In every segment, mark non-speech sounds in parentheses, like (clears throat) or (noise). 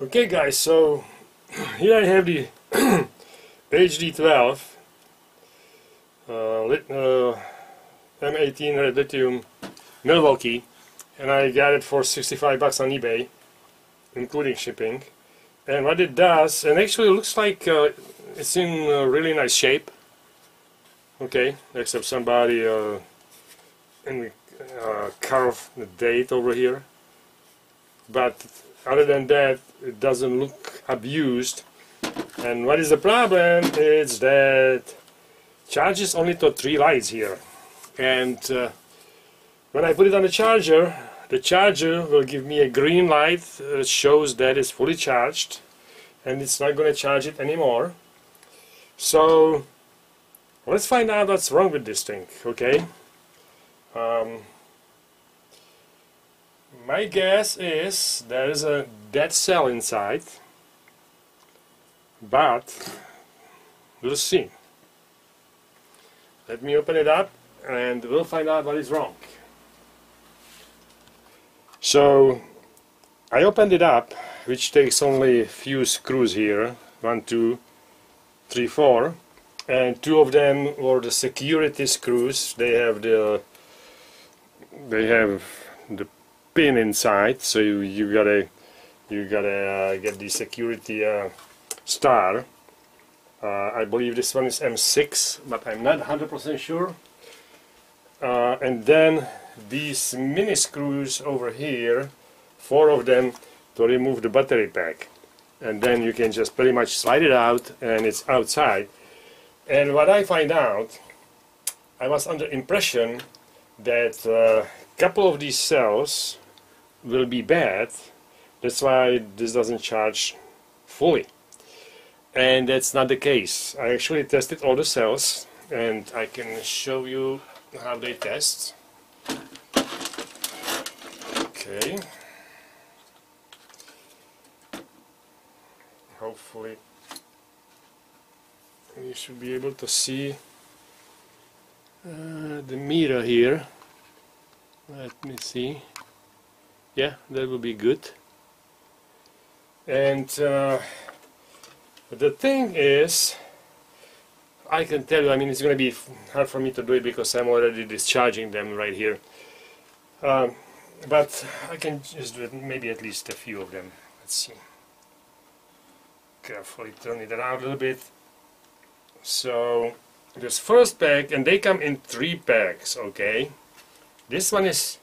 Okay guys, so here I have the (clears throat) HD12 uh, lit, uh, M18 red lithium Milwaukee and I got it for 65 bucks on eBay including shipping. And what it does and actually it looks like uh, it's in really nice shape. Okay except somebody uh, the uh, carved the date over here but other than that it doesn't look abused. And what is the problem is that charges only to three lights here. And uh, when I put it on the charger the charger will give me a green light that shows that it's fully charged and it's not going to charge it anymore. So let's find out what's wrong with this thing okay? Um, my guess is there is a dead cell inside, but we'll see. Let me open it up and we'll find out what is wrong. So I opened it up, which takes only a few screws here, one, two, three, four, and two of them were the security screws. They have the they have the pin inside so you, you gotta you gotta uh, get the security uh, star. Uh, I believe this one is M6 but I'm not 100% sure. Uh, and then these mini screws over here four of them to remove the battery pack. And then you can just pretty much slide it out and it's outside. And what I find out I was under impression that a uh, couple of these cells will be bad. That's why this doesn't charge fully. And that's not the case. I actually tested all the cells and I can show you how they test. Okay. Hopefully you should be able to see uh, the meter here. Let me see yeah that would be good. And uh, the thing is I can tell you I mean it's gonna be hard for me to do it because I'm already discharging them right here. Um, but I can just do it maybe at least a few of them. Let's see. Carefully turn it around a little bit. So this first pack and they come in three packs okay? This one is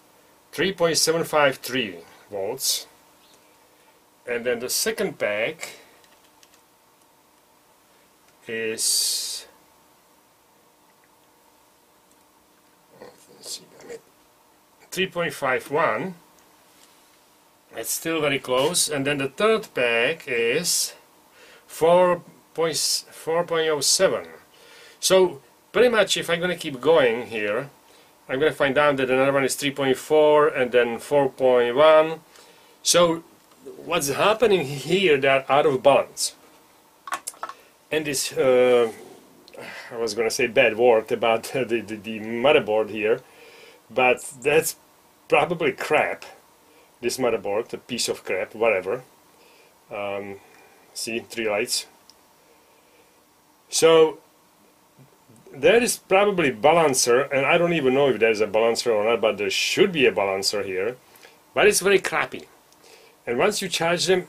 3.753 volts. And then the second pack is 3.51 it's still very close. And then the third pack is 4.07 so pretty much if I'm gonna keep going here I'm going to find out that another one is 3.4 and then 4.1 so what's happening here they're out of balance and this uh, I was going to say bad word about (laughs) the, the, the motherboard here but that's probably crap this motherboard a piece of crap whatever. Um, see three lights. So there is probably balancer and I don't even know if there's a balancer or not but there should be a balancer here. But it's very crappy. And once you charge them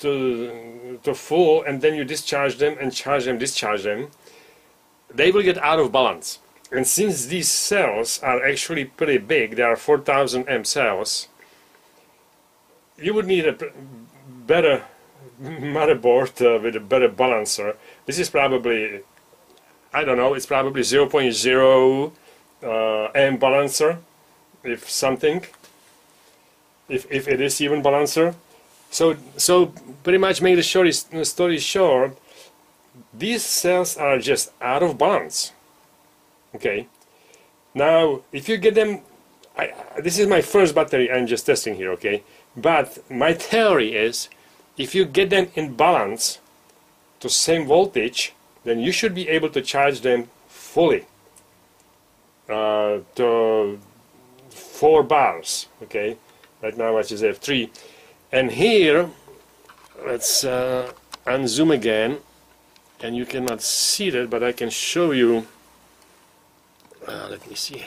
to, to full and then you discharge them and charge them discharge them they will get out of balance. And since these cells are actually pretty big they are 4000 M cells you would need a better (laughs) motherboard uh, with a better balancer. This is probably I don't know, it's probably 0.0 uh, M balancer, if something, if, if it is even balancer. So, so pretty much make the story, story short, these cells are just out of balance. Okay. Now, if you get them, I, this is my first battery I'm just testing here, okay? But my theory is, if you get them in balance to same voltage, then you should be able to charge them fully uh, to 4 bars okay? Right now I just have 3 and here let's uh, unzoom again and you cannot see that but I can show you uh, let me see.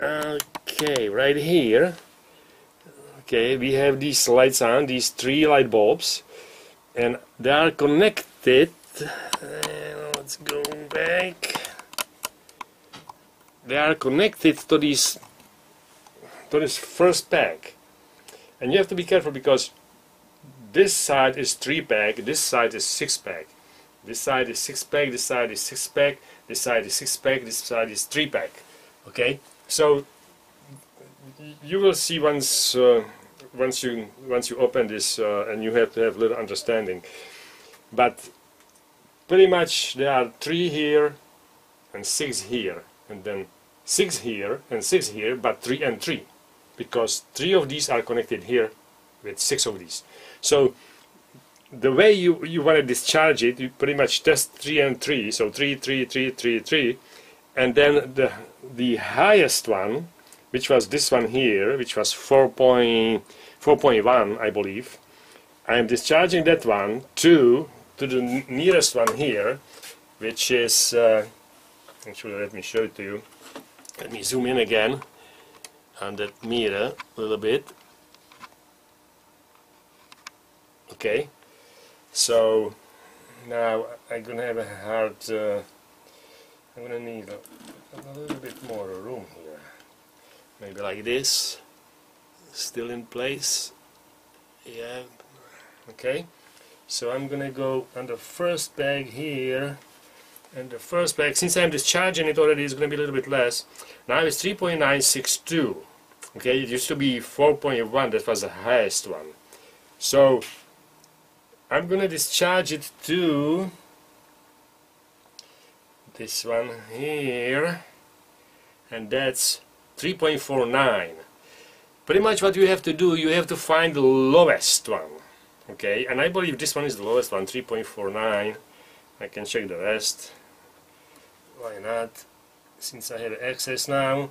Okay right here okay we have these lights on these three light bulbs and they are connected. Let's go back. They are connected to this to this first peg and you have to be careful because this side is 3 peg this side is 6 peg this side is 6 peg this side is 6 peg this side is 6 peg this side is 3 peg okay? So you will see once uh, once you once you open this uh, and you have to have little understanding. But pretty much there are three here and six here and then six here and six here but three and three because three of these are connected here with six of these. So the way you you want to discharge it you pretty much test three and three so three three three three three and then the the highest one which was this one here which was 4.4.1 I believe. I am discharging that one to to the nearest one here which is uh, actually let me show it to you. Let me zoom in again on that mirror a little bit. Okay so now I'm gonna have a hard uh, I'm gonna need a, a little bit more room here maybe like this. Still in place. Yeah. Okay. So I'm gonna go on the first bag here. And the first bag since I'm discharging it already is gonna be a little bit less. Now it's 3.962 okay it used to be 4.1 that was the highest one. So I'm gonna discharge it to this one here. And that's 3.49 pretty much what you have to do you have to find the lowest one okay? And I believe this one is the lowest one 3.49 I can check the rest. Why not? Since I have access now.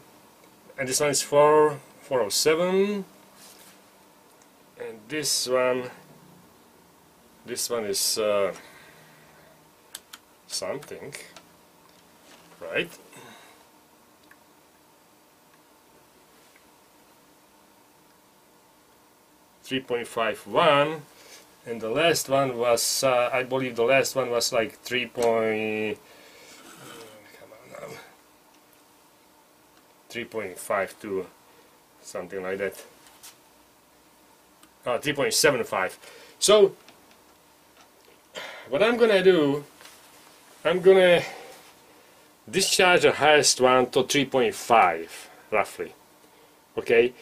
And this one is 4 407 and this one this one is uh, something right Three point five one, and the last one was, uh, I believe, the last one was like three point. 3.52 something like that. Uh, 3.75 so what I'm gonna do I'm gonna discharge the highest one to 3.5 roughly. Okay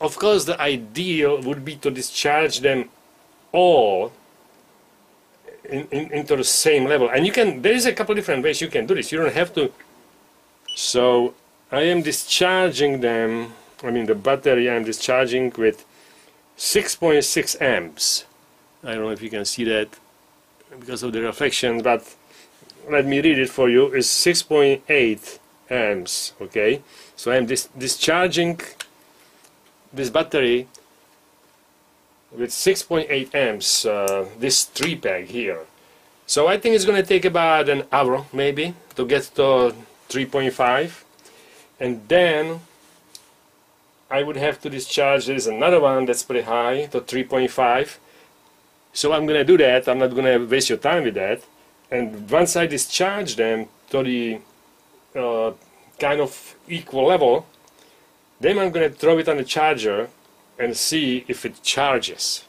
of course the ideal would be to discharge them all in, in, into the same level. And you can there is a couple different ways you can do this. You don't have to. So I am discharging them I mean the battery I'm discharging with 6.6 amps. I don't know if you can see that because of the reflection but let me read it for you. Is 6.8 amps okay? So I'm dis discharging this battery with 6.8 amps uh, this 3 peg here. So I think it's gonna take about an hour maybe to get to 3.5 and then I would have to discharge there is another one that's pretty high to 3.5 so I'm gonna do that. I'm not gonna waste your time with that. And once I discharge them to the uh, kind of equal level then I'm gonna throw it on the charger and see if it charges.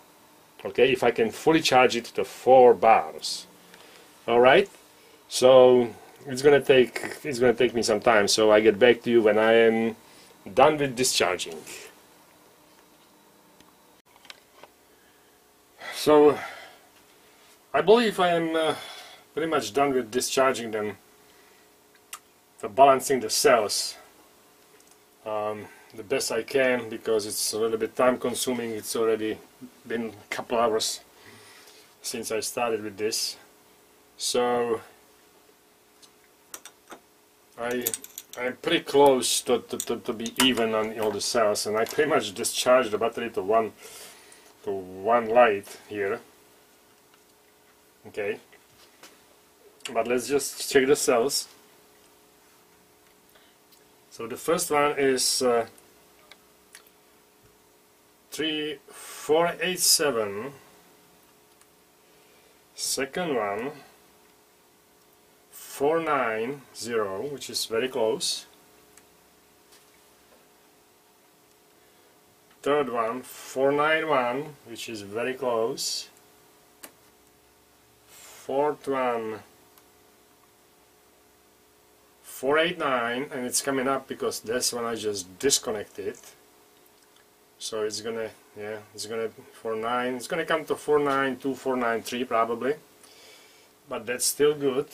Okay if I can fully charge it to 4 bars. Alright so it's gonna take it's gonna take me some time. So I get back to you when I am done with discharging. So I believe I am uh, pretty much done with discharging them for balancing the cells. Um, the best I can because it's a little bit time consuming. It's already been a couple hours since I started with this. So I I'm pretty close to, to, to, to, be even on all the cells and I pretty much discharged the battery to one to one light here. Okay. But let's just check the cells. So the first one is uh, 3487 second one 490 which is very close. Third one 491 which is very close. Fourth one 489 and it's coming up because this one I just disconnected so it's gonna yeah it's gonna 49 it's gonna come to 492493 probably. But that's still good.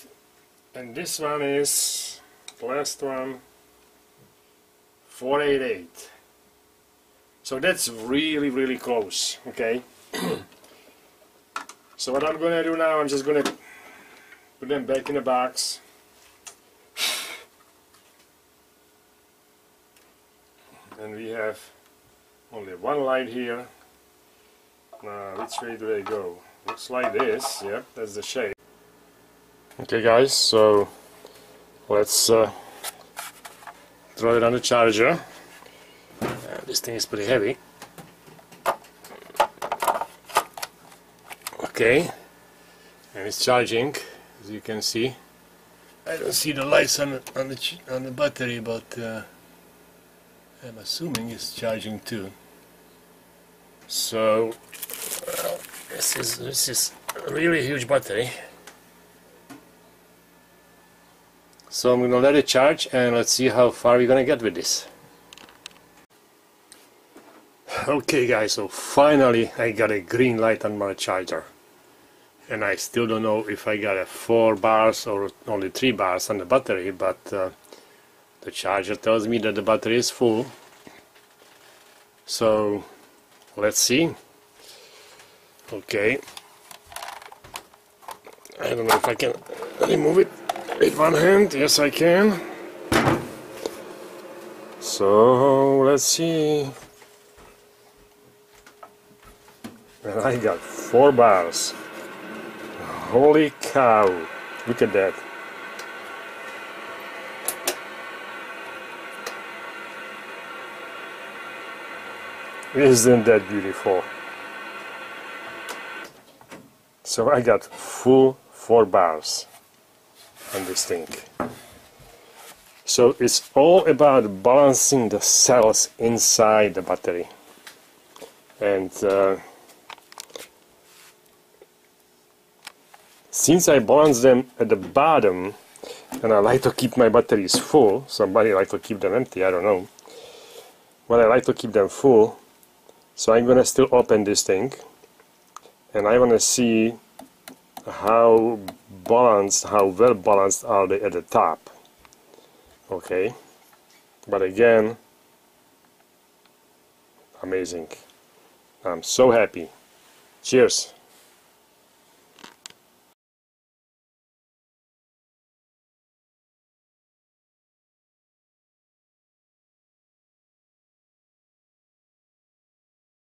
And this one is the last one 488 so that's really really close okay? (coughs) So what I'm gonna do now I'm just gonna put them back in the box. And we have only one light here. Now which way do they go. Looks like this. Yep that's the shape. Okay guys so let's uh, throw it on the charger. Uh, this thing is pretty heavy. Okay and it's charging as you can see. I don't see the lights on the, on the on the battery but uh, I'm assuming it's charging too so well, this is this is a really huge battery. So I'm gonna let it charge and let's see how far we're gonna get with this. Okay guys so finally I got a green light on my charger. And I still don't know if I got a 4 bars or only 3 bars on the battery but uh, the charger tells me that the battery is full. So let's see. Okay. I don't know if I can remove it with one hand. Yes I can. So let's see. And I got four bars. Holy cow! Look at that. Isn't that beautiful? So I got full 4 bars on this thing. So it's all about balancing the cells inside the battery. And uh, since I balance them at the bottom and I like to keep my batteries full somebody like to keep them empty I don't know but I like to keep them full so I'm gonna still open this thing and I wanna see how balanced how well balanced are they at the top. Okay. But again amazing. I'm so happy. Cheers